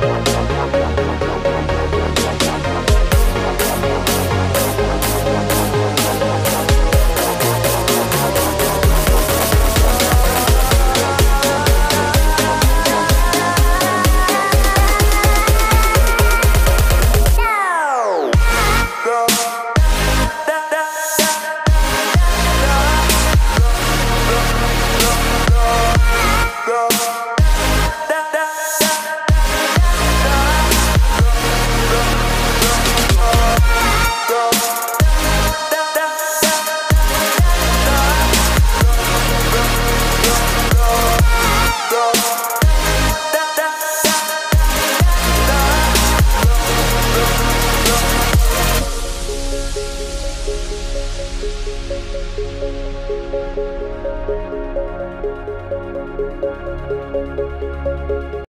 Música Música